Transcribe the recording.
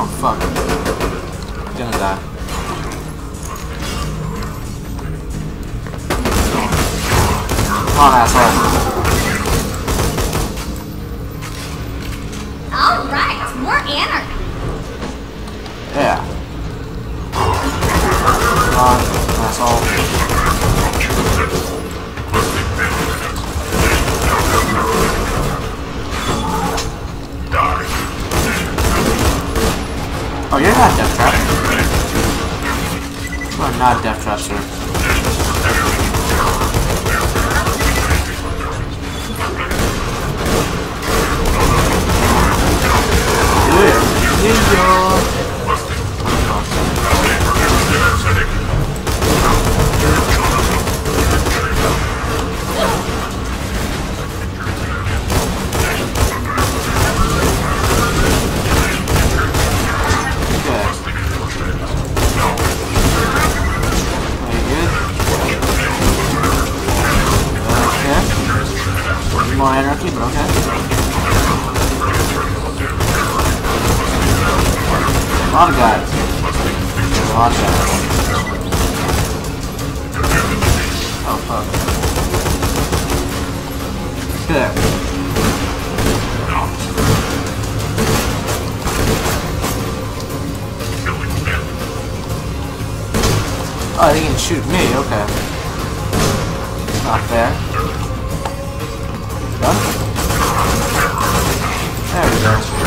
Oh, gonna die. Come on, asshole. Alright, more anarchy. Yeah. Come on, asshole. Oh, you're not Deathtrap. You are not Deathtrap, sir. More anarchy, but okay. A lot of guys. A lot of guys. Oh fuck. Okay. Oh, they can shoot me, okay. There we